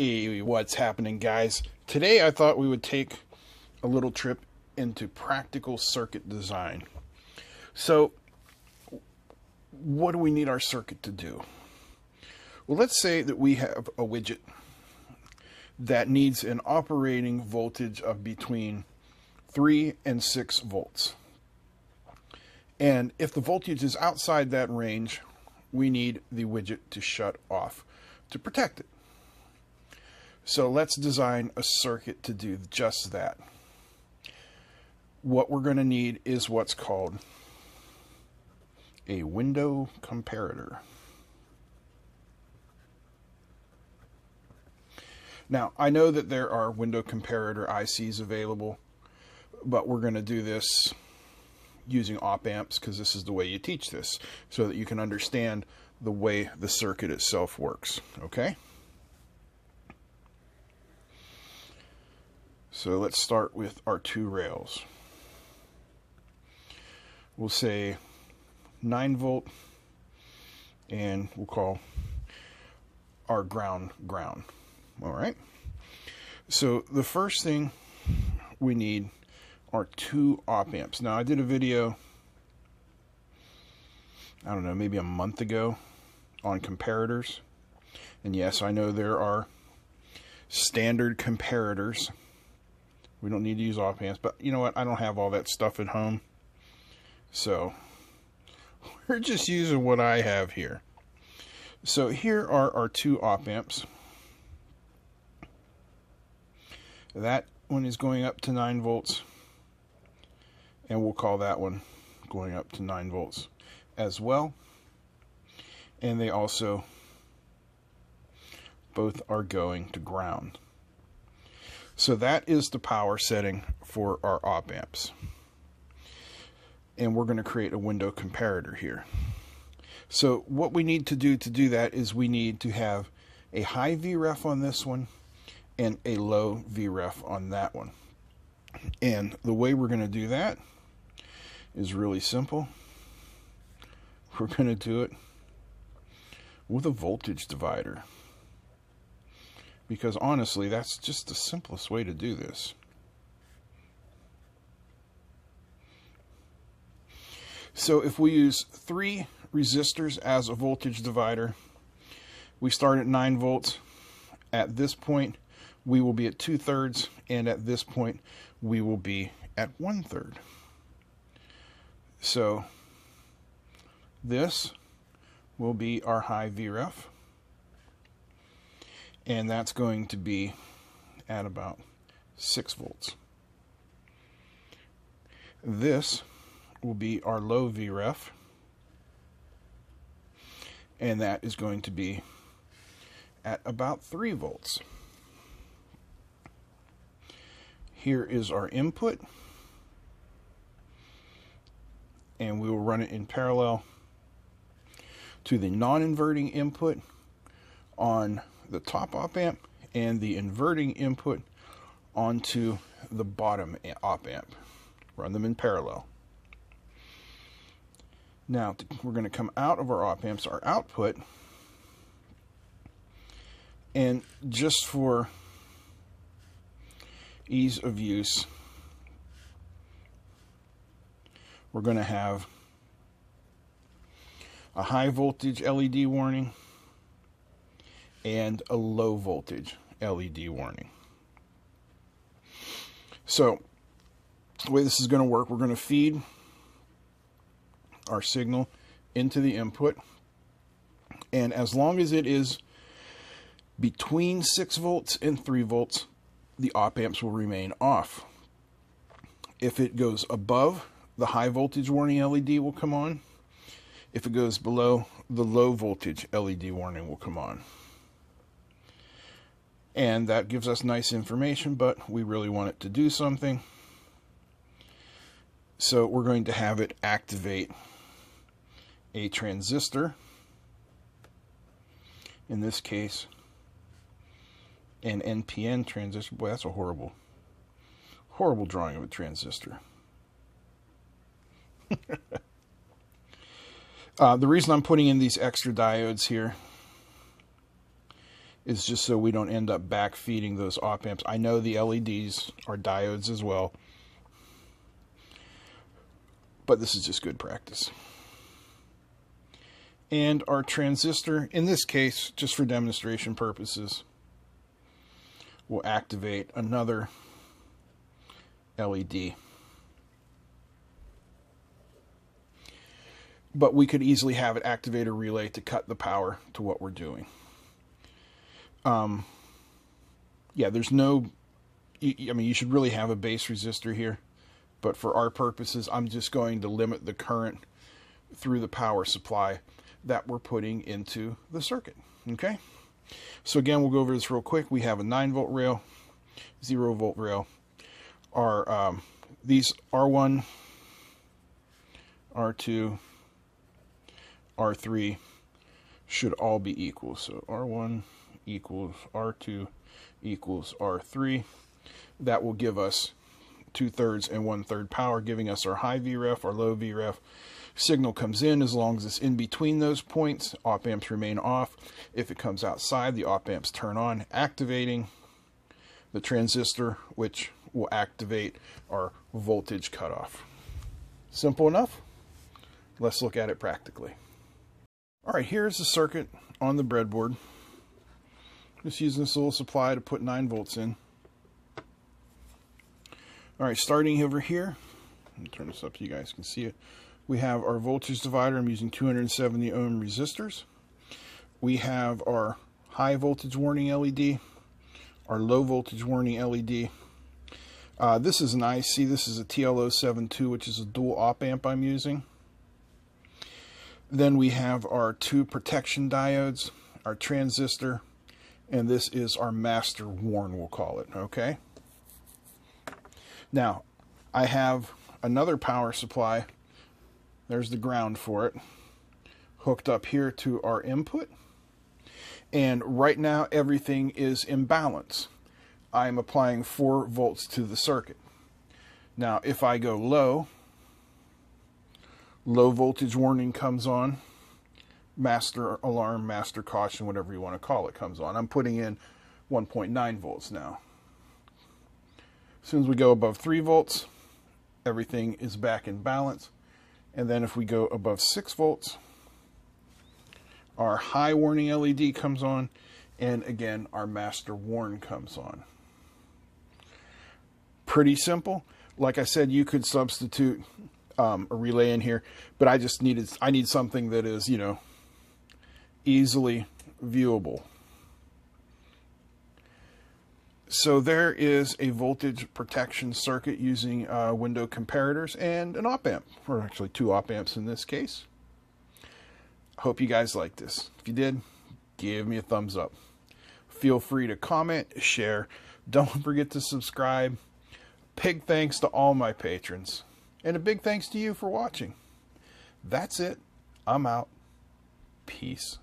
Hey, what's happening, guys? Today I thought we would take a little trip into practical circuit design. So, what do we need our circuit to do? Well, let's say that we have a widget that needs an operating voltage of between 3 and 6 volts. And if the voltage is outside that range, we need the widget to shut off to protect it. So let's design a circuit to do just that. What we're going to need is what's called a window comparator. Now, I know that there are window comparator ICs available, but we're going to do this using op amps because this is the way you teach this so that you can understand the way the circuit itself works. Okay? So let's start with our two rails. We'll say 9 volt and we'll call our ground ground. All right. So the first thing we need are two op amps. Now I did a video, I don't know, maybe a month ago on comparators. And yes, I know there are standard comparators we don't need to use amps, but you know what? I don't have all that stuff at home. So we're just using what I have here. So here are our two op amps. That one is going up to 9 volts. And we'll call that one going up to 9 volts as well. And they also both are going to ground. So that is the power setting for our op amps. And we're going to create a window comparator here. So what we need to do to do that is we need to have a high VREF on this one and a low VREF on that one. And the way we're going to do that is really simple. We're going to do it with a voltage divider because honestly, that's just the simplest way to do this. So if we use three resistors as a voltage divider, we start at 9 volts. At this point, we will be at 2 thirds, and at this point, we will be at 1 third. So this will be our high VREF and that's going to be at about 6 volts. This will be our low VREF, and that is going to be at about 3 volts. Here is our input, and we will run it in parallel to the non-inverting input on the top op amp and the inverting input onto the bottom op amp. Run them in parallel. Now we're going to come out of our op amps, our output, and just for ease of use, we're going to have a high voltage LED warning and a low voltage LED warning. So, the way this is going to work, we're going to feed our signal into the input. And as long as it is between 6 volts and 3 volts, the op amps will remain off. If it goes above, the high voltage warning LED will come on. If it goes below, the low voltage LED warning will come on and that gives us nice information but we really want it to do something. So we're going to have it activate a transistor in this case an NPN transistor. Boy that's a horrible horrible drawing of a transistor. Uh, the reason I'm putting in these extra diodes here is just so we don't end up back feeding those op amps. I know the LEDs are diodes as well, but this is just good practice. And our transistor, in this case, just for demonstration purposes, will activate another LED. But we could easily have it activate a relay to cut the power to what we're doing. Um, yeah, there's no, I mean, you should really have a base resistor here. But for our purposes, I'm just going to limit the current through the power supply that we're putting into the circuit. Okay? So again, we'll go over this real quick. We have a 9 volt rail, 0 volt rail. Our um, these R1, R2, R3 should all be equal. So R1 equals R2 equals R3. That will give us two thirds and one third power, giving us our high VREF, our low VREF. Signal comes in as long as it's in between those points. Op amps remain off. If it comes outside, the op amps turn on, activating the transistor, which will activate our voltage cutoff. Simple enough? Let's look at it practically. All right, here's the circuit on the breadboard. Just using this little supply to put 9 volts in. All right, starting over here, turn this up so you guys can see it. We have our voltage divider. I'm using 270 ohm resistors. We have our high voltage warning LED, our low voltage warning LED. Uh, this is an IC. This is a TL072, which is a dual op amp I'm using. Then we have our two protection diodes, our transistor, and this is our master warn, we'll call it, okay? Now, I have another power supply. There's the ground for it. Hooked up here to our input. And right now, everything is in balance. I'm applying 4 volts to the circuit. Now, if I go low, low voltage warning comes on. Master alarm, master caution, whatever you want to call it, comes on. I'm putting in 1.9 volts now. As soon as we go above 3 volts, everything is back in balance. And then if we go above 6 volts, our high warning LED comes on, and again, our master warn comes on. Pretty simple. Like I said, you could substitute um, a relay in here, but I just needed, I need something that is, you know, easily viewable. So there is a voltage protection circuit using uh, window comparators and an op amp, or actually two op amps in this case. Hope you guys like this. If you did, give me a thumbs up. Feel free to comment, share. Don't forget to subscribe. Big thanks to all my patrons. And a big thanks to you for watching. That's it. I'm out. Peace.